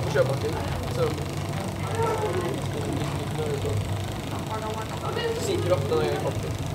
sjøbakken. Så Sitter ofte når jeg er i.